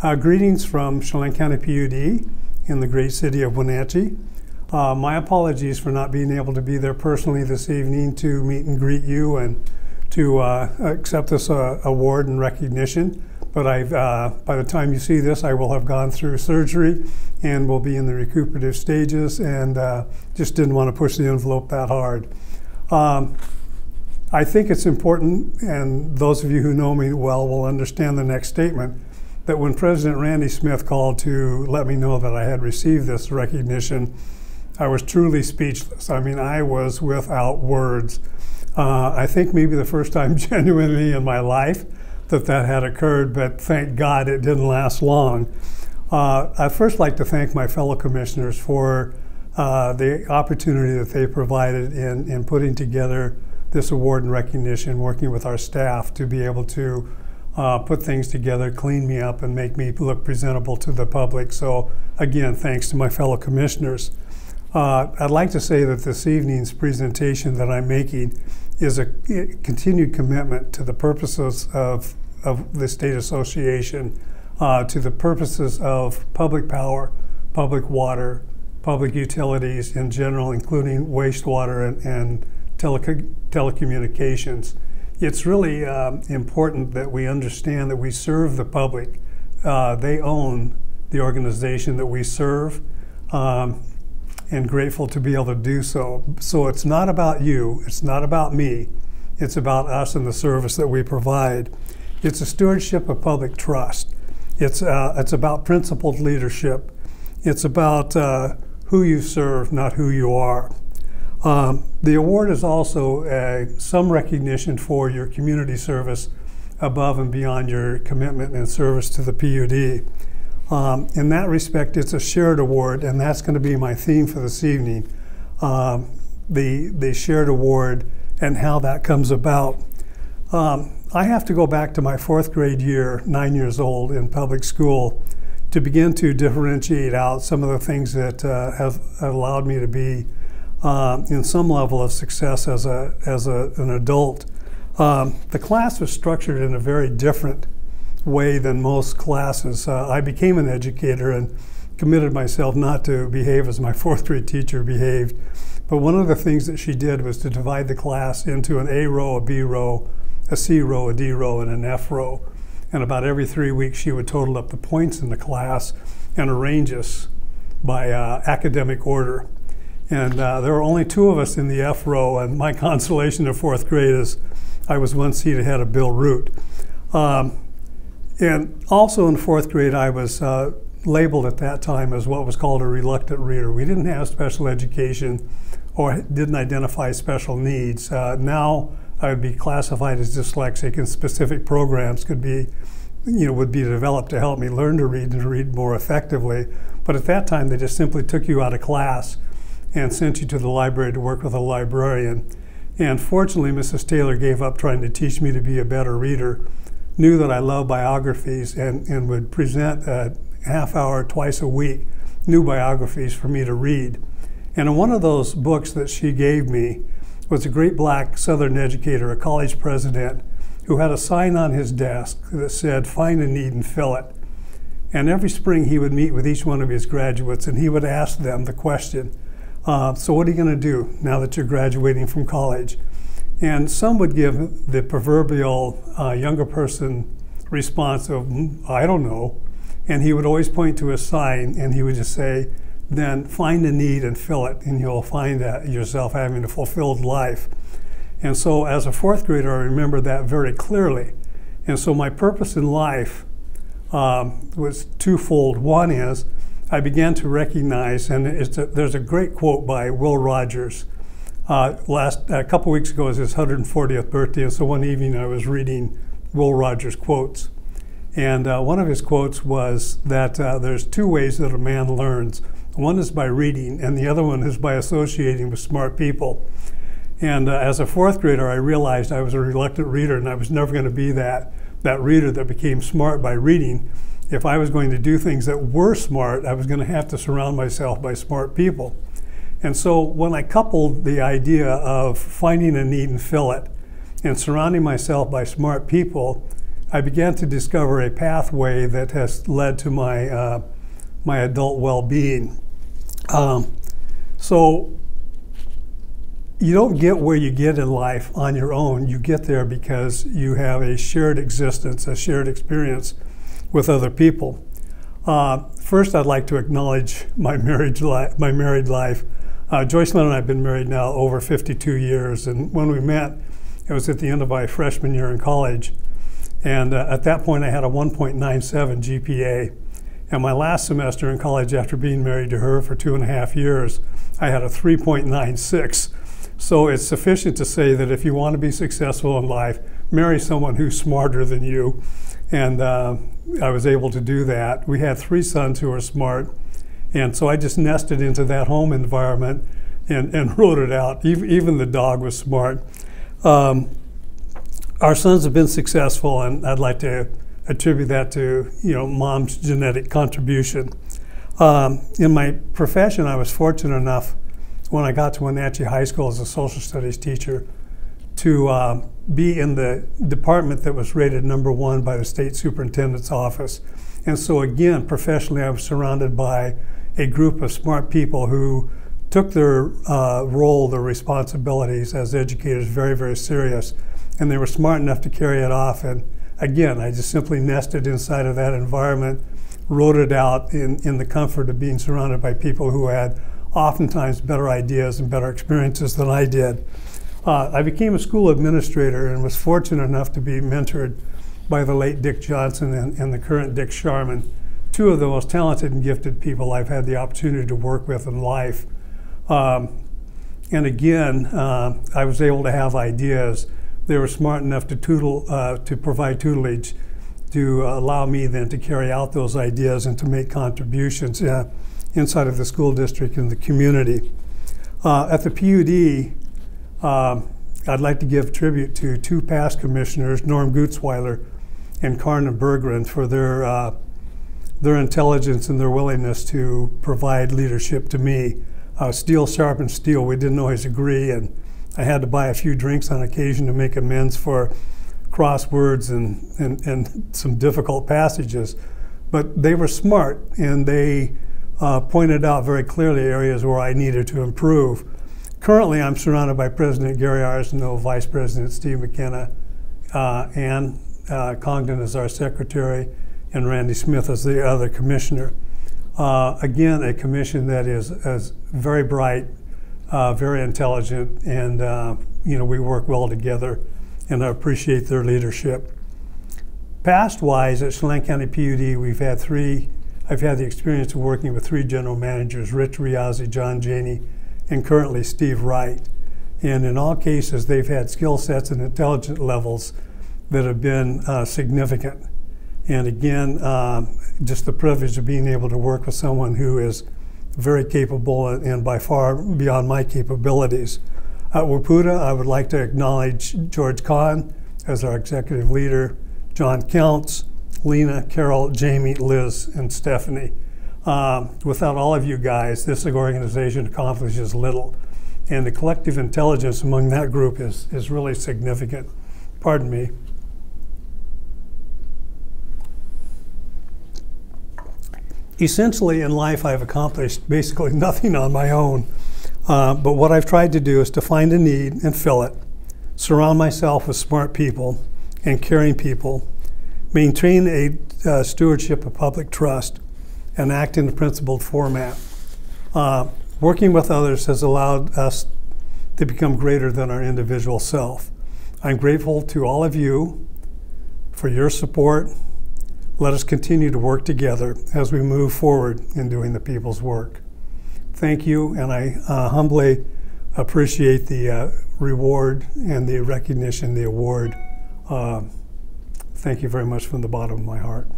Uh, greetings from Chelan County PUD in the great city of Wenatchee. Uh, my apologies for not being able to be there personally this evening to meet and greet you and to uh, accept this uh, award and recognition. But I've, uh, by the time you see this, I will have gone through surgery and will be in the recuperative stages and uh, just didn't want to push the envelope that hard. Um, I think it's important, and those of you who know me well will understand the next statement that when President Randy Smith called to let me know that I had received this recognition, I was truly speechless. I mean, I was without words. Uh, I think maybe the first time genuinely in my life that that had occurred, but thank God it didn't last long. Uh, I'd first like to thank my fellow commissioners for uh, the opportunity that they provided in, in putting together this award and recognition, working with our staff to be able to uh, put things together, clean me up, and make me look presentable to the public. So, again, thanks to my fellow commissioners. Uh, I'd like to say that this evening's presentation that I'm making is a continued commitment to the purposes of, of the state association, uh, to the purposes of public power, public water, public utilities in general, including wastewater and, and tele telecommunications it's really uh, important that we understand that we serve the public. Uh, they own the organization that we serve, um, and grateful to be able to do so. So it's not about you, it's not about me, it's about us and the service that we provide. It's a stewardship of public trust. It's, uh, it's about principled leadership. It's about uh, who you serve, not who you are. Um, the award is also uh, some recognition for your community service above and beyond your commitment and service to the PUD. Um, in that respect, it's a shared award, and that's going to be my theme for this evening um, the, the shared award and how that comes about. Um, I have to go back to my fourth grade year, nine years old, in public school to begin to differentiate out some of the things that uh, have allowed me to be uh, in some level of success as, a, as a, an adult. Um, the class was structured in a very different way than most classes. Uh, I became an educator and committed myself not to behave as my fourth grade teacher behaved. But one of the things that she did was to divide the class into an A row, a B row, a C row, a D row, and an F row. And about every three weeks, she would total up the points in the class and arrange us by uh, academic order. And uh, there were only two of us in the F row, and my consolation in fourth grade is I was one seat ahead of Bill Root. Um, and also in fourth grade, I was uh, labeled at that time as what was called a reluctant reader. We didn't have special education or didn't identify special needs. Uh, now I would be classified as dyslexic, and specific programs could be, you know, would be developed to help me learn to read and to read more effectively. But at that time, they just simply took you out of class and sent you to the library to work with a librarian. And fortunately, Mrs. Taylor gave up trying to teach me to be a better reader, knew that I love biographies, and, and would present a half hour twice a week new biographies for me to read. And in one of those books that she gave me was a great black Southern educator, a college president, who had a sign on his desk that said, Find a need and fill it. And every spring he would meet with each one of his graduates and he would ask them the question, uh, so what are you going to do now that you're graduating from college? And some would give the proverbial uh, younger person response of, mm, I don't know. And he would always point to a sign and he would just say, then find a need and fill it, and you'll find that yourself having a fulfilled life. And so, as a fourth grader, I remember that very clearly. And so, my purpose in life um, was twofold. One is I began to recognize, and a, there's a great quote by Will Rogers. Uh, last a couple weeks ago was his 140th birthday, and so one evening I was reading Will Rogers quotes, and uh, one of his quotes was that uh, there's two ways that a man learns. One is by reading, and the other one is by associating with smart people. And uh, as a fourth grader, I realized I was a reluctant reader, and I was never going to be that that reader that became smart by reading if I was going to do things that were smart, I was going to have to surround myself by smart people. And so when I coupled the idea of finding a need and fill it and surrounding myself by smart people, I began to discover a pathway that has led to my uh, my adult well-being. Um, so you don't get where you get in life on your own. You get there because you have a shared existence, a shared experience with other people. Uh, first, I'd like to acknowledge my marriage my married life. Uh, Joycelyn and I have been married now over 52 years, and when we met, it was at the end of my freshman year in college. And uh, at that point, I had a 1.97 GPA. And my last semester in college, after being married to her for two and a half years, I had a 3.96. So it's sufficient to say that if you want to be successful in life, marry someone who's smarter than you. And uh, I was able to do that. We had three sons who were smart. And so I just nested into that home environment and, and wrote it out. Even, even the dog was smart. Um, our sons have been successful, and I'd like to attribute that to you know mom's genetic contribution. Um, in my profession, I was fortunate enough when I got to Wenatchee High School as a social studies teacher to uh, be in the department that was rated number one by the state superintendent's office. And so, again, professionally, I was surrounded by a group of smart people who took their uh, role, their responsibilities as educators very, very serious. And they were smart enough to carry it off. And again, I just simply nested inside of that environment, wrote it out in, in the comfort of being surrounded by people who had oftentimes better ideas and better experiences than I did. Uh, I became a school administrator and was fortunate enough to be mentored by the late Dick Johnson and, and the current Dick Sharman, two of the most talented and gifted people I've had the opportunity to work with in life. Um, and again, uh, I was able to have ideas. They were smart enough to tutel, uh, to provide tutelage to allow me then to carry out those ideas and to make contributions uh, inside of the school district and the community. Uh, at the PUD, um, I'd like to give tribute to two past commissioners, Norm Gutzwiler and Karna Berggren, for their uh, their intelligence and their willingness to provide leadership to me uh, steel sharpens steel. We didn't always agree, and I had to buy a few drinks on occasion to make amends for crosswords and, and, and some difficult passages. But they were smart, and they uh, pointed out very clearly areas where I needed to improve. Currently, I'm surrounded by President Gary Arseneault, Vice President Steve McKenna, uh, Ann uh, Congdon is our secretary, and Randy Smith is the other commissioner. Uh, again, a commission that is, is very bright, uh, very intelligent, and uh, you know we work well together, and I appreciate their leadership. Past-wise, at Chelan County PUD, we've had three. I've had the experience of working with three general managers: Rich Riazzi, John Janney, and currently Steve Wright. And in all cases, they've had skill sets and intelligence levels that have been uh, significant. And again, uh, just the privilege of being able to work with someone who is very capable and by far beyond my capabilities. At WPUDA, I would like to acknowledge George Caan as our executive leader, John Counts, Lena, Carol, Jamie, Liz, and Stephanie. Um, without all of you guys, this organization accomplishes little. And the collective intelligence among that group is, is really significant. Pardon me. essentially in life, I've accomplished basically nothing on my own. Uh, but what I've tried to do is to find a need and fill it, surround myself with smart people and caring people, maintain a uh, stewardship of public trust, and act in a principled format. Uh, working with others has allowed us to become greater than our individual self. I'm grateful to all of you for your support let us continue to work together as we move forward in doing the people's work. Thank you, and I uh, humbly appreciate the uh, reward and the recognition, the award. Uh, thank you very much from the bottom of my heart.